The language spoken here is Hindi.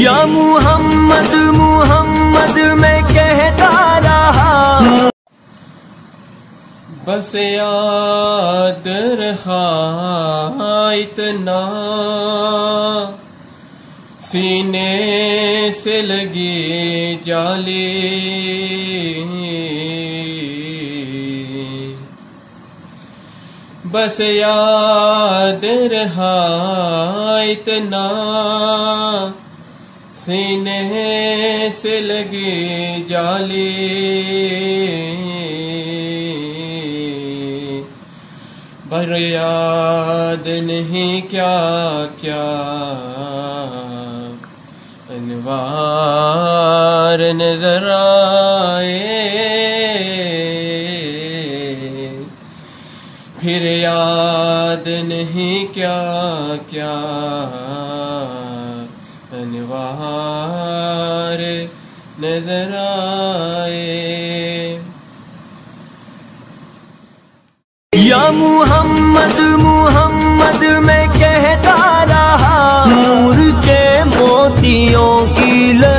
या मुहम्मद मुहम्मद मैं कहता रहा। बस याद रहा इतना। सीने से लगी जाली। बस याद रहा इतना। सीने से लगी जाली। पर याद नहीं क्या क्या। अनवार नज़र आए। फिर याद नहीं क्या क्या। अनवार नज़र आए। या मुहम्मद मुहम्मद मैं कहता रहा नूर के मोतियों की ल